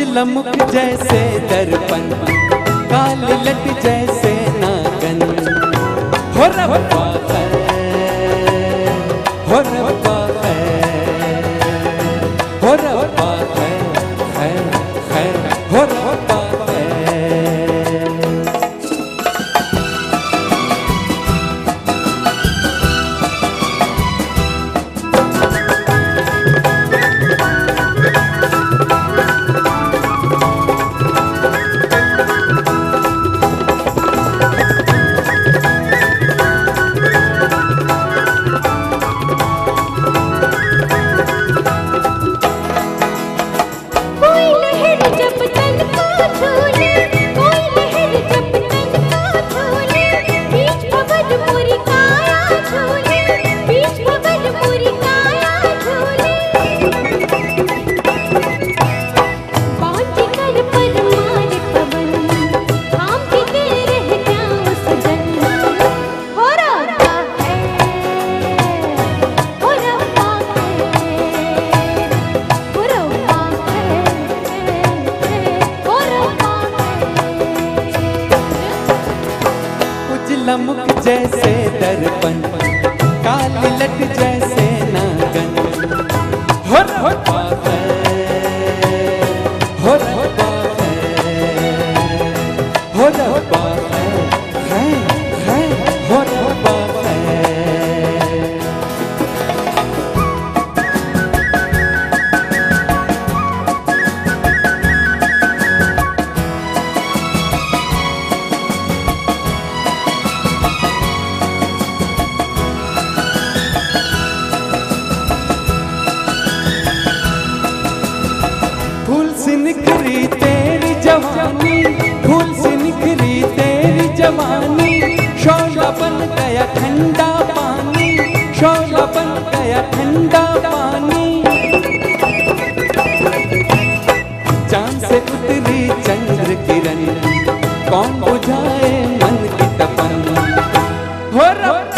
लमुक जैसे दर्पण काल लट जैसे नागन। हो रब्बा है जैसे दर्पण काल लट जैसे नागन हो हर हर हो हर हर हो रब्बा है है निखरी तेरी जवानी फूल से निखरी तेरी जवानी। शोला बन गया ठंडा पानी, शोला बन गया ठंडा पानी। चाँद से उतरी चंद्र किरण, कौन बुझाए मन की तपन। हो रब्बा